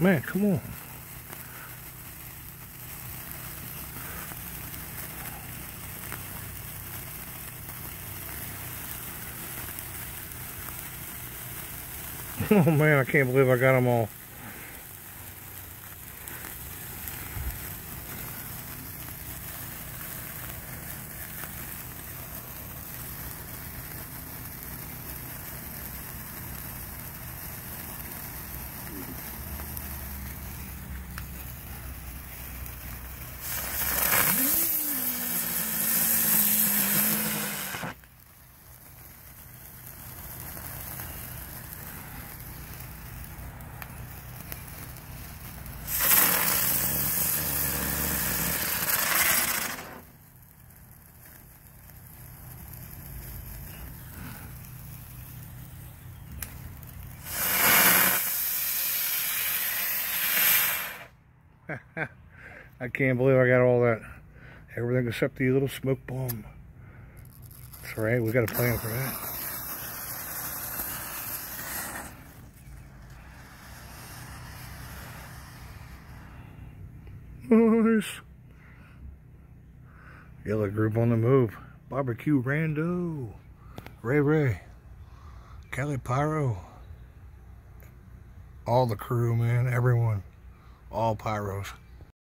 Man, come on. Oh man, I can't believe I got them all. I can't believe I got all that. Everything except the little smoke bomb. That's right, we got a plan for that. Oh, nice. Yellowgroove on the move. Barbecue Rando. Ray Ray. Kelly Pyro. All the crew, man. Everyone. All pyros.